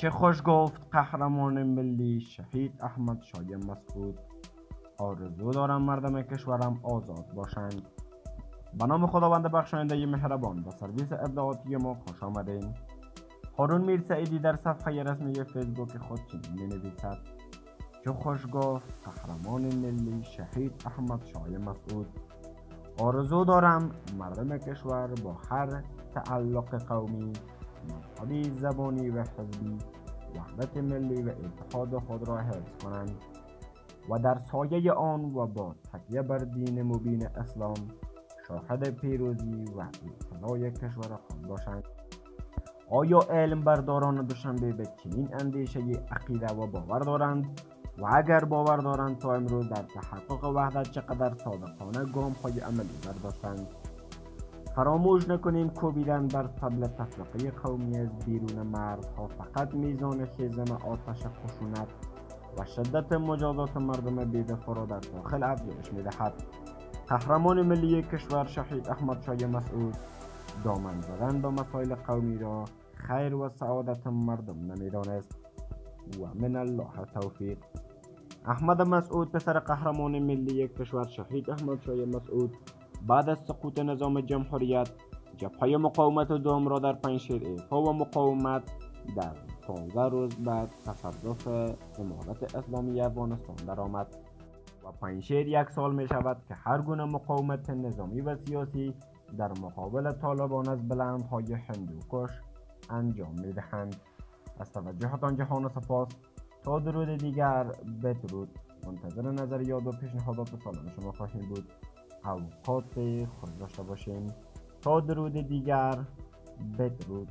چه خوش گفت قهرمان ملی شهید احمد شای مسعود. آرزو دارم مردم کشورم آزاد باشند. به نام خداوند بخشاینده مهربان به سرویس ابداعاتی ما خوش آمدین. هارون میر سعیدی در صفحه رسمی فیسبوک خود چنین می نویسد چه خوش گفت قهرمان ملی شهید احمد شای مسعود. آرزو دارم مردم کشور با هر تعلق قومی مذهبی زبانی و حزبی وحدت ملی و اتحاد خود را حفظ کنند و در سایه آن و با تکیه بر دین مبین اسلام شاهد پیروزی و اطلاع کشور خود باشند. آیا علم برداران دوشنبه به چنین اندیشه عقیده و باور دارند؟ و اگر باور دارند تا امروز در تحقق وحدت چقدر صادقانه گام های عملی برداشتند؟ فراموش نکنیم کوبیدن بر طبل تفرقه قومی از بیرون مردها. فقط میزان خیزم آتش خشونت و شدت مجازات مردم بیدفاع را در داخل افزایش می‌دهد. قهرمان ملی کشور شهید احمد شای مسعود دامن زدن به مسائل قومی را خیر و سعادت مردم نمی‌دانست و من الله توفیق. احمد مسعود پسر قهرمان ملی کشور شهید احمد شای مسعود بعد از سقوط نظام جمهوریت جبهه مقاومت دوم را در پنجشیر ایفا و مقاومت در 15 روز بعد تصرف امارت اسلامی افغانستان درآمد. و پنجشیر یک سال می شود که هر گونه مقاومت نظامی و سیاسی در مقابل طالبان از بلندهای هندوکش انجام می دهند. از توجهتان جهان سپاس. تا درود دیگر بدرود. منتظر نظریات و پیشنهادات سالم شما خواهیم بود. اوقات داشته باشیم تا درود دیگر بدرود.